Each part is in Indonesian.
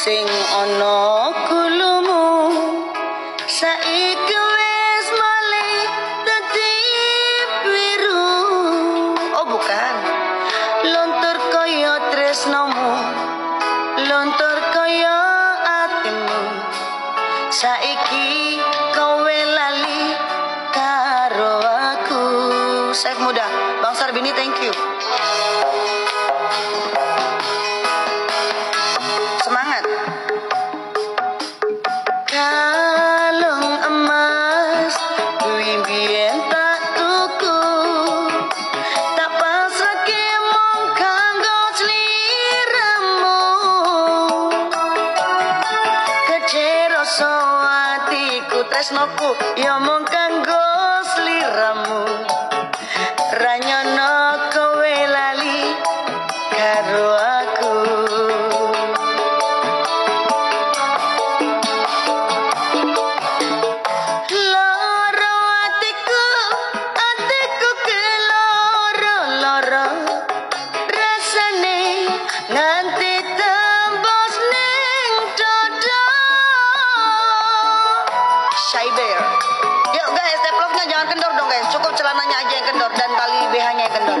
sing ono kulumu saiki wis male dadi biru. Oh bukan. Lontor kaya tresnamu lontor kaya atimu. Saiki kowe lali karo aku. Saif Muda Bang Sarbini thank you. tresnoku yang mengganggu seliramu. shy bear. Yuk guys, step love-nya jangan kendor dong guys. Cukup celananya aja yang kendor dan tali BH-nya yang kendor.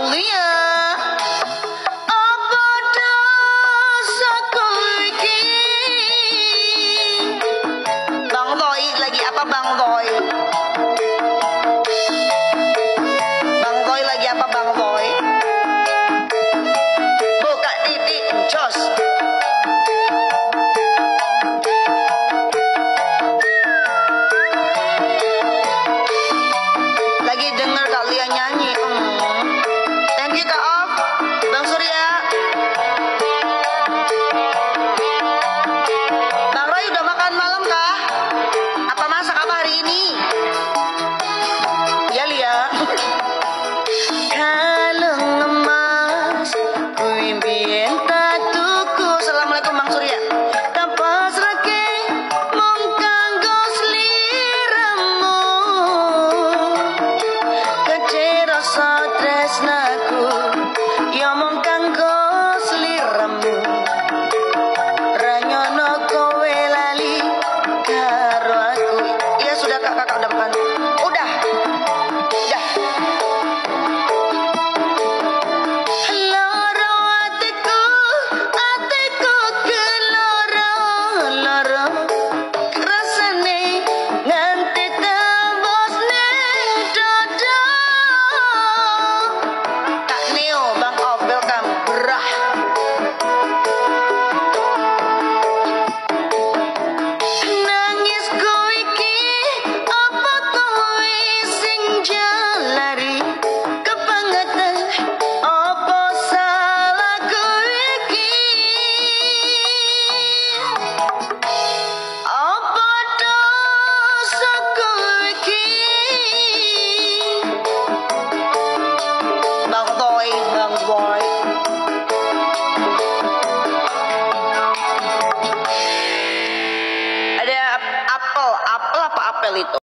Liam.